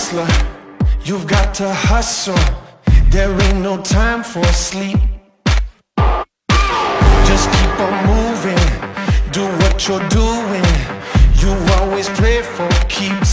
hustler. You've got to hustle. There ain't no time for sleep. Just keep on moving. Do what you're doing. You always play for keeps.